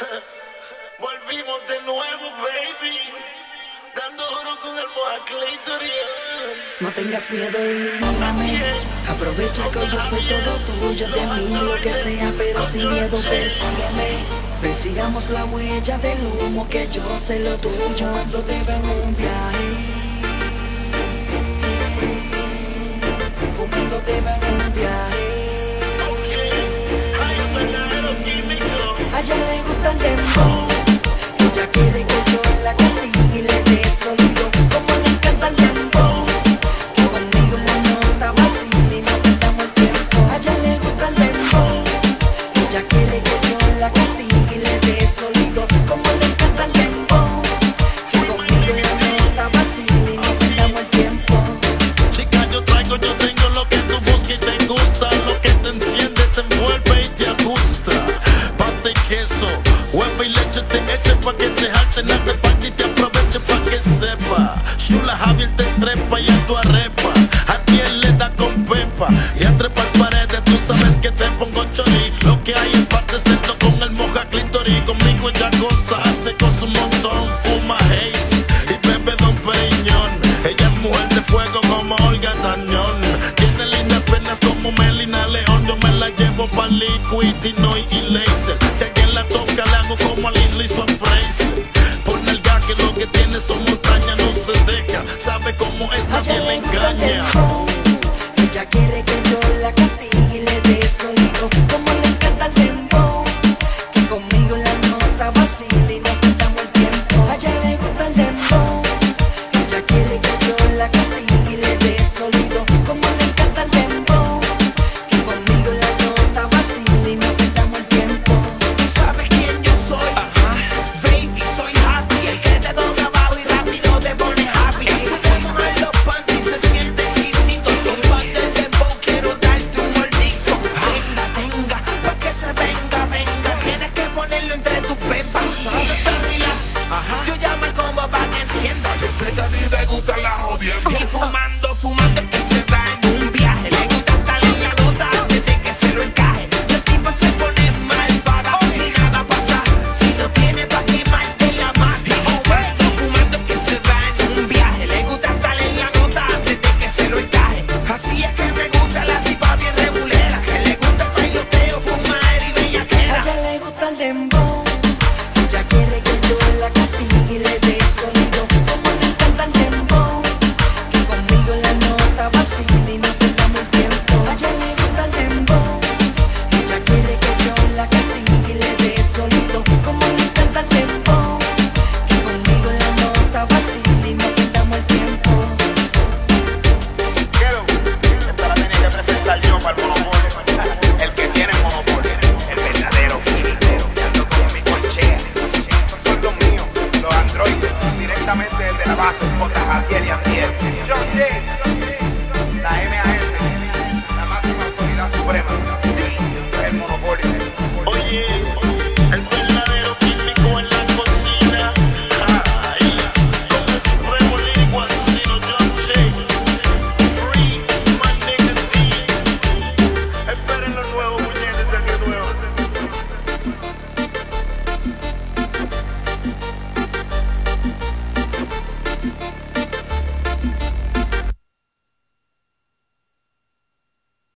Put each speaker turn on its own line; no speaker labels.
Volvimos de nuevo, baby. Dando duro con el
No tengas miedo y mírame. Aprovecha que yo soy todo tuyo de mí, lo que sea, pero sin miedo persígueme. Persigamos la huella del humo que yo sé lo tuyo cuando te en un viaje. Fumando te en un viaje. A ella le. Ella que
hay es parte centro con el moja clitoris. Conmigo ella goza, hace con su montón, fuma haze y bebe Don Periñón. Ella es mujer de fuego como Olga Tañón. Tiene lindas penas como Melina León. Yo me la llevo pa' liquid, y laser. Si alguien la toca, le hago como a Leslie
directamente desde la base, por las y